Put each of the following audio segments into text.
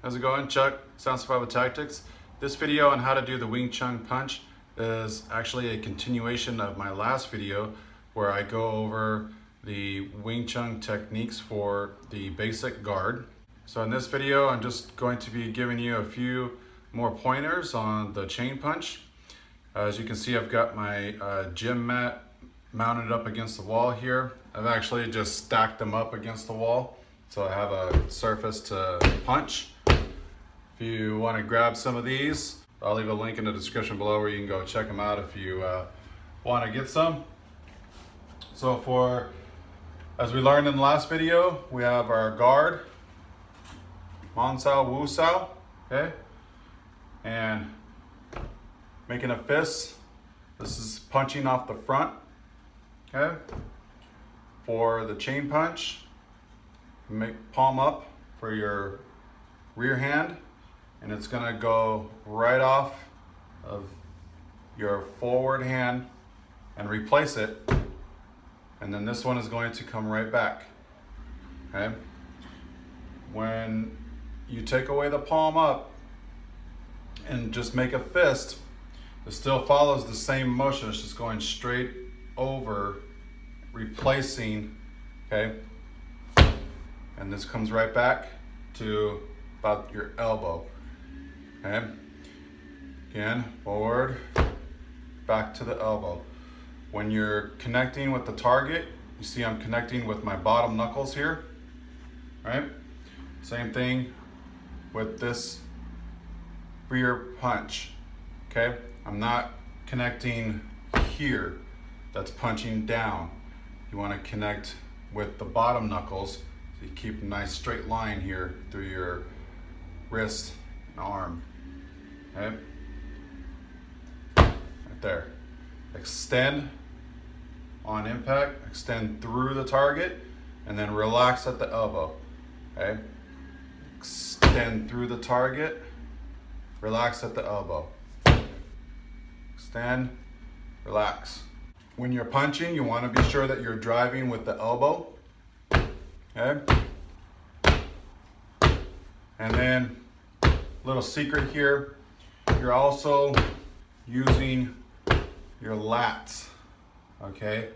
How's it going? Chuck, Sound Survival Tactics. This video on how to do the Wing Chun punch is actually a continuation of my last video where I go over the Wing Chun techniques for the basic guard. So in this video, I'm just going to be giving you a few more pointers on the chain punch. As you can see, I've got my uh, gym mat mounted up against the wall here. I've actually just stacked them up against the wall so I have a surface to punch. If you want to grab some of these, I'll leave a link in the description below where you can go check them out if you uh, want to get some. So for, as we learned in the last video, we have our guard, Man Sau Wu Sau, okay? And making a fist, this is punching off the front, okay? For the chain punch, make palm up for your rear hand and it's gonna go right off of your forward hand and replace it. And then this one is going to come right back okay? When you take away the palm up and just make a fist it still follows the same motion. It's just going straight over replacing okay? And this comes right back to about your elbow. Okay? Again, forward, back to the elbow. When you're connecting with the target, you see I'm connecting with my bottom knuckles here, right? Same thing with this rear punch, okay? I'm not connecting here, that's punching down. You wanna connect with the bottom knuckles so you keep a nice straight line here through your wrist and arm. Okay? Right there. Extend on impact, extend through the target, and then relax at the elbow. Okay? Extend through the target, relax at the elbow. Extend, relax. When you're punching, you want to be sure that you're driving with the elbow Okay. And then little secret here, you're also using your lats, okay?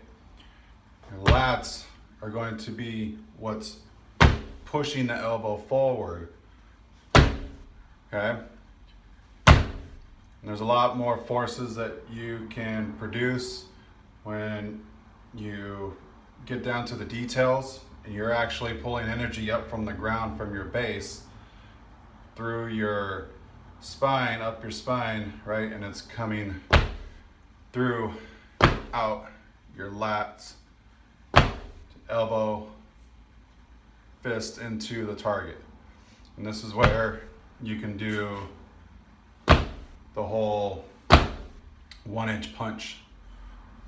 Your lats are going to be what's pushing the elbow forward, okay? And there's a lot more forces that you can produce when you get down to the details and you're actually pulling energy up from the ground from your base through your spine, up your spine, right? And it's coming through out your lats, elbow, fist into the target. And this is where you can do the whole one inch punch,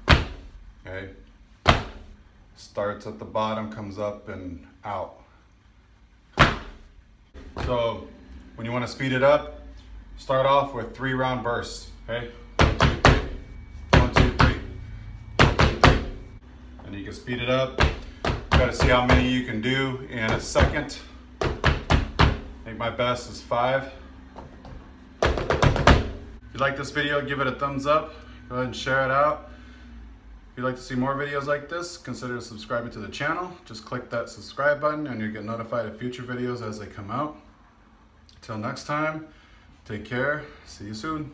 okay? starts at the bottom, comes up and out. So when you want to speed it up, start off with three round bursts, okay? One, two, three, one, two, three. And you can speed it up. Got to see how many you can do in a second. I think my best is five. If you like this video, give it a thumbs up. Go ahead and share it out. If you'd like to see more videos like this, consider subscribing to the channel. Just click that subscribe button and you'll get notified of future videos as they come out. Until next time, take care. See you soon.